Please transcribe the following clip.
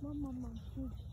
妈妈，妈妈。